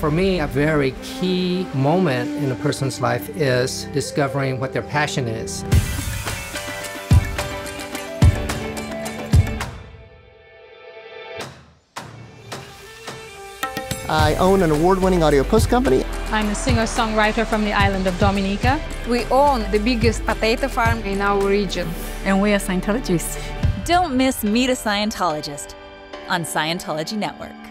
For me, a very key moment in a person's life is discovering what their passion is. I own an award winning audio post company. I'm a singer songwriter from the island of Dominica. We own the biggest potato farm in our region. And we are Scientologists. Don't miss Meet a Scientologist on Scientology Network.